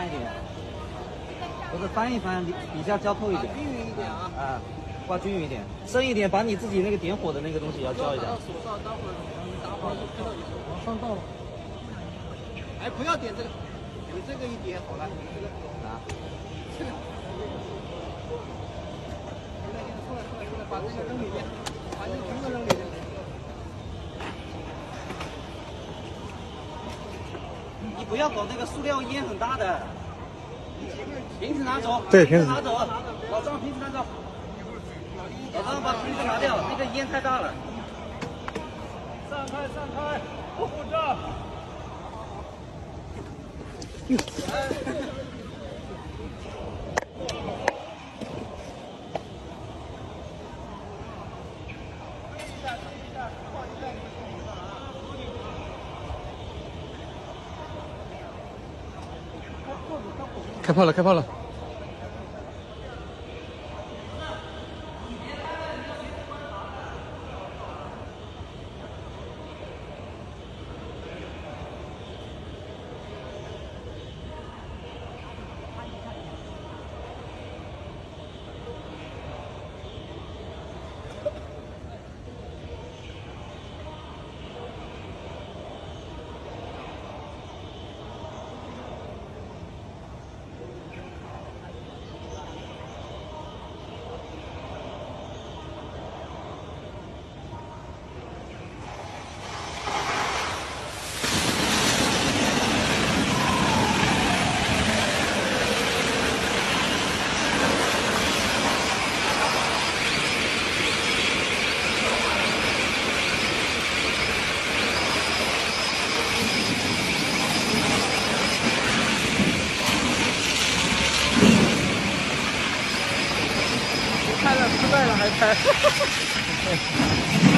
慢一点，或者翻一翻，底底下浇透一点，均匀一点啊。啊，刮均匀一点，深一点，把你自己那个点火的那个东西也要浇一下。手上，待会儿打火就看到你手。上倒了。哎，不要点这个，你这个一点好了，你这个啊，这个。出来，出来，出来，把那个扔里面，把那个全部扔里面。你不要搞那个塑料烟很大的，瓶子拿走，对瓶子拿走，老张瓶子拿走，老张把瓶子拿掉，那个烟太大了。散开，散开，护着。开炮了，开炮了！失败了还开。哇